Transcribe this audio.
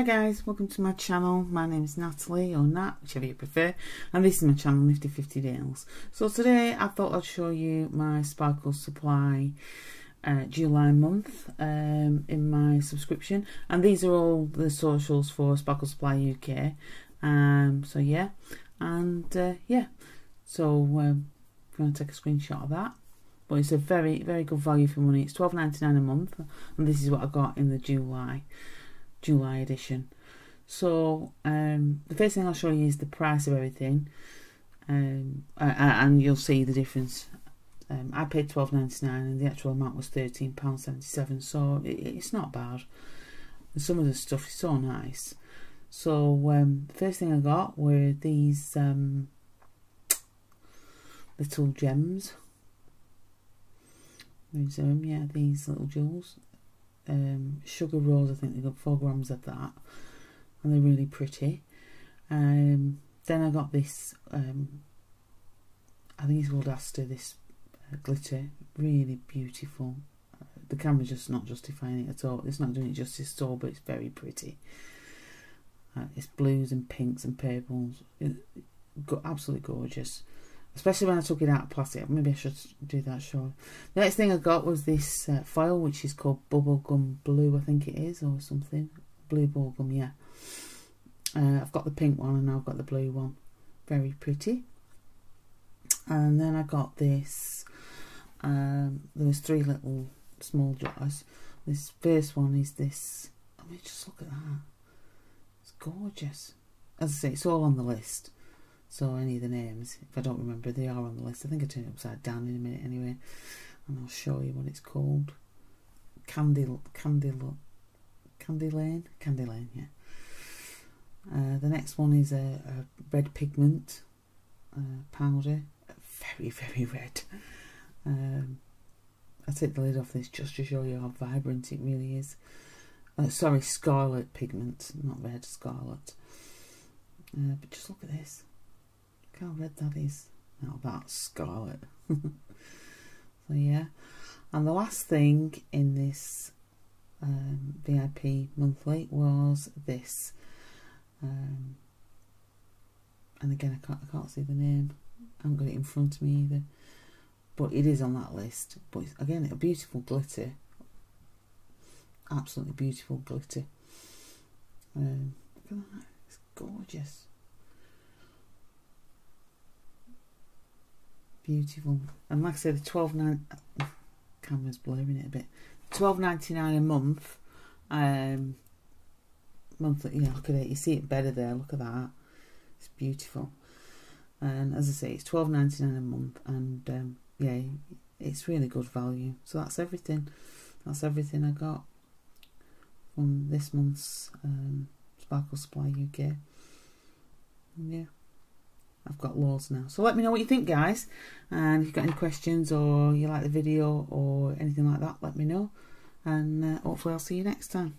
Hi guys, welcome to my channel. My name is Natalie or Nat, whichever you prefer, and this is my channel Nifty 50 Nails. So today I thought I'd show you my Sparkle Supply uh, July month um, in my subscription, and these are all the socials for Sparkle Supply UK. Um, so yeah, and uh, yeah, so um, if you want to take a screenshot of that. But it's a very, very good value for money. It's twelve ninety nine a month, and this is what I got in the July. July edition. So um, the first thing I'll show you is the price of everything, um, and you'll see the difference. Um, I paid twelve ninety nine, and the actual amount was thirteen pound seventy seven. So it, it's not bad. And some of the stuff is so nice. So um, the first thing I got were these um, little gems. These um, yeah, these little jewels um, sugar rolls. I think they got four grams of that, and they're really pretty. Um, then I got this. Um, I think it's called Aster. This uh, glitter, really beautiful. Uh, the camera's just not justifying it at all. It's not doing it justice at all, but it's very pretty. Uh, it's blues and pinks and purples. It, it, absolutely gorgeous especially when I took it out of plastic. Maybe I should do that Sure. The next thing I got was this uh, foil, which is called Bubblegum Blue, I think it is, or something. Blue Bubblegum, yeah. Uh, I've got the pink one and now I've got the blue one. Very pretty. And then I got this. Um, there was three little small jars. This first one is this. I mean, just look at that. It's gorgeous. As I say, it's all on the list. So any of the names, if I don't remember, they are on the list. I think I turn it upside down in a minute anyway, and I'll show you what it's called. Candy, Candy, Candy Lane, Candy Lane, yeah. Uh, the next one is a, a red pigment uh, powder, very very red. Um, I take the lid off this just to show you how vibrant it really is. Uh, sorry, scarlet pigment, not red, scarlet. Uh, but just look at this how red that is. Now that's scarlet. so yeah. And the last thing in this um, VIP monthly was this. Um, and again, I can't, I can't see the name. I haven't got it in front of me either. But it is on that list. But again, a beautiful glitter. Absolutely beautiful glitter. Um, look at that. It's gorgeous. Beautiful. And like I said, the twelve nine camera's blurring it a bit. Twelve ninety nine a month. Um monthly yeah, look at it. You see it better there, look at that. It's beautiful. And as I say, it's twelve ninety nine a month and um, yeah, it's really good value. So that's everything. That's everything I got from this month's um, Sparkle Supply UK. Yeah. I've got laws now. So let me know what you think, guys. And if you've got any questions or you like the video or anything like that, let me know. And uh, hopefully I'll see you next time.